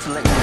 to let you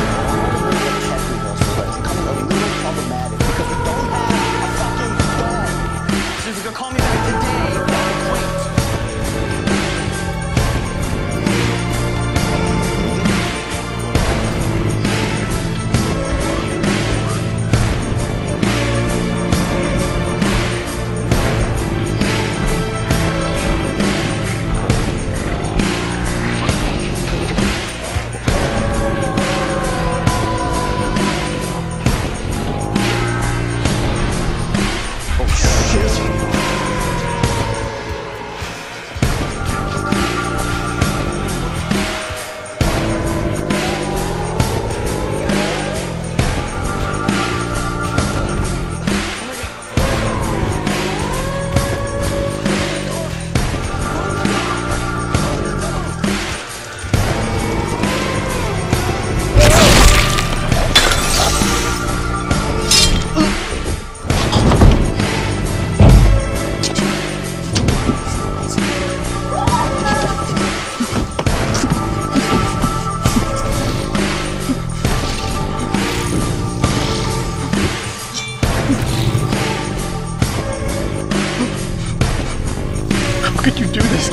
could you do this?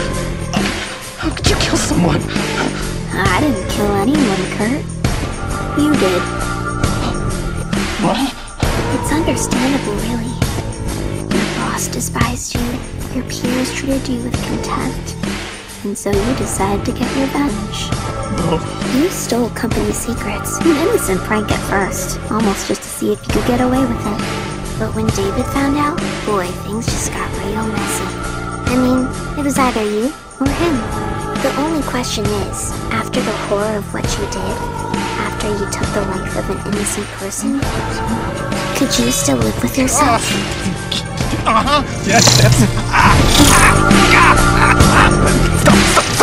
How could you kill someone? I didn't kill anyone, Kurt. You did. What? It's understandable, really. Your boss despised you, your peers treated you with contempt, and so you decided to get revenge. No. You stole company secrets, an innocent prank at first, almost just to see if you could get away with it. But when David found out, boy, things just got real messy. I mean, it was either you or him. The only question is, after the horror of what you did, after you took the life of an innocent person, could you still live with yourself? Uh-huh. Yes. Ah, ah, ah, stop, stop.